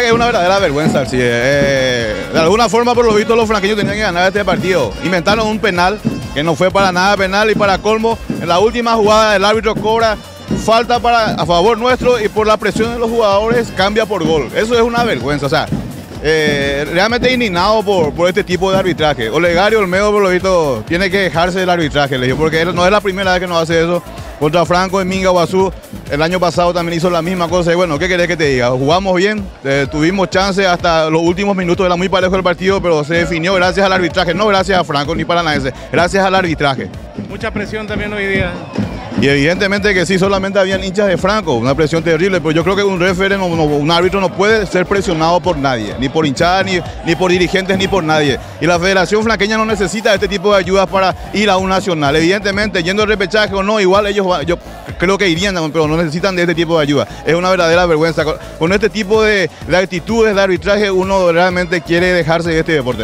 que es una verdadera vergüenza. Sí, eh, de alguna forma, por lo visto, los franqueños tenían que ganar este partido. Inventaron un penal que no fue para nada penal y para colmo, en la última jugada el árbitro cobra falta para, a favor nuestro y por la presión de los jugadores cambia por gol. Eso es una vergüenza. O sea, eh, realmente indignado por, por, este tipo de arbitraje. Olegario Olmedo, por lo visto, tiene que dejarse del arbitraje, porque no es la primera vez que nos hace eso. Contra Franco en Minga Guazú, el año pasado también hizo la misma cosa. Y bueno, ¿qué querés que te diga? Jugamos bien, eh, tuvimos chance hasta los últimos minutos, era muy parejo el partido, pero se definió gracias al arbitraje, no gracias a Franco ni para nadie, gracias al arbitraje. Mucha presión también hoy día. Y evidentemente que sí, solamente habían hinchas de Franco, una presión terrible, pero yo creo que un referee, un árbitro no puede ser presionado por nadie, ni por hinchadas, ni, ni por dirigentes, ni por nadie. Y la Federación Franqueña no necesita este tipo de ayudas para ir a un nacional. Evidentemente, yendo al repechaje o no, igual ellos, yo creo que irían, pero no necesitan de este tipo de ayuda. Es una verdadera vergüenza. Con, este tipo de, de actitudes de arbitraje uno realmente quiere dejarse de este deporte.